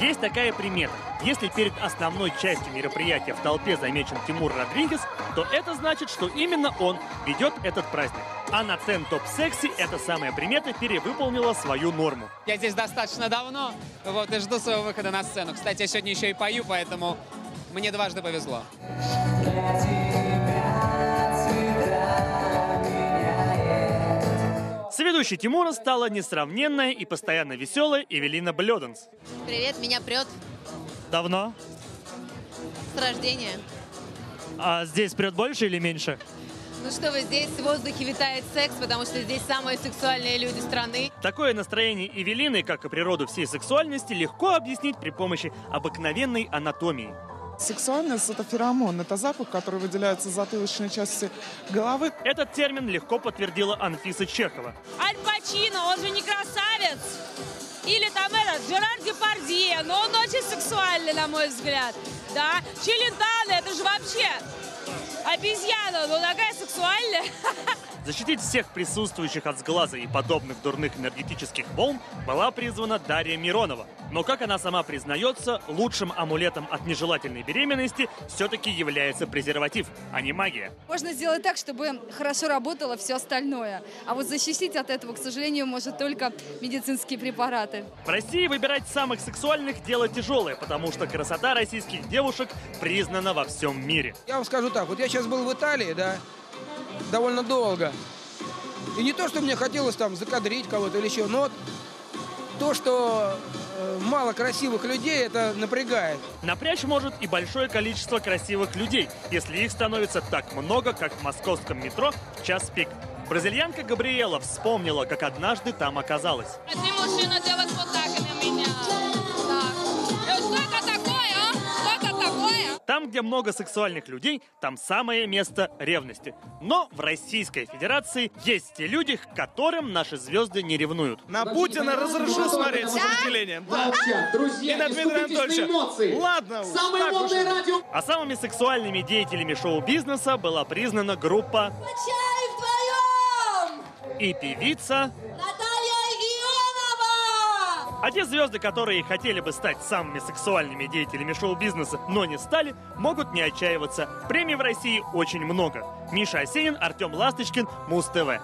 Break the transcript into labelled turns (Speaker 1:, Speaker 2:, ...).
Speaker 1: Есть такая примета. Если перед основной частью мероприятия в толпе замечен Тимур Родригес, то это значит, что именно он ведет этот праздник. А на Ten Top Sexy эта самая примета перевыполнила свою норму.
Speaker 2: Я здесь достаточно давно, вот, и жду своего выхода на сцену. Кстати, я сегодня еще и пою, поэтому мне дважды повезло.
Speaker 1: Соведущей Тимура стала несравненная и постоянно веселая Эвелина Блёденс.
Speaker 3: Привет, меня прет
Speaker 1: Давно?
Speaker 3: с рождения.
Speaker 1: А здесь прет больше или меньше?
Speaker 3: Ну что вы, здесь в воздухе витает секс, потому что здесь самые сексуальные люди страны.
Speaker 1: Такое настроение Эвелины, как и природу всей сексуальности, легко объяснить при помощи обыкновенной анатомии.
Speaker 4: Сексуальность – это феромон, это запах, который выделяется из затылочной части головы.
Speaker 1: Этот термин легко подтвердила Анфиса Чехова.
Speaker 5: Аль Пачино, он же не красавец. Или там этот, Жерар Депардье, но он очень сексуальный, на мой взгляд. Да, Челентано, это же вообще обезьяна, но такая сексуальная.
Speaker 1: Защитить всех присутствующих от сглаза и подобных дурных энергетических волн была призвана Дарья Миронова. Но, как она сама признается, лучшим амулетом от нежелательной беременности все-таки является презерватив, а не магия.
Speaker 6: Можно сделать так, чтобы хорошо работало все остальное. А вот защитить от этого, к сожалению, может только медицинские препараты.
Speaker 1: В России выбирать самых сексуальных – дело тяжелое, потому что красота российских девушек признана во всем мире.
Speaker 7: Я вам скажу так, вот я сейчас был в Италии, да, довольно долго. И не то, что мне хотелось там закадрить кого-то или еще, но вот то, что э, мало красивых людей, это напрягает.
Speaker 1: Напрячь может и большое количество красивых людей, если их становится так много, как в московском метро в час пик. Бразильянка Габриэла вспомнила, как однажды там оказалась.
Speaker 5: Ты мужчина делать вот так на меня.
Speaker 1: Там, где много сексуальных людей, там самое место ревности. Но в Российской Федерации есть те люди, к которым наши звезды не ревнуют.
Speaker 8: На Путина разрешу смотреть с вожделением.
Speaker 9: Вообще, друзья,
Speaker 8: И на Дмитрия Анатольевича.
Speaker 9: эмоции.
Speaker 8: Ладно
Speaker 9: Самое
Speaker 8: так уж.
Speaker 9: модное радио.
Speaker 1: А самыми сексуальными деятелями шоу-бизнеса была признана группа
Speaker 5: Чай вдвоем!
Speaker 1: и певица,
Speaker 5: Наталья!
Speaker 1: А те звезды, которые хотели бы стать самыми сексуальными деятелями шоу-бизнеса, но не стали, могут не отчаиваться. Премий в России очень много. Миша Осенин, Артем Ласточкин, Муз ТВ.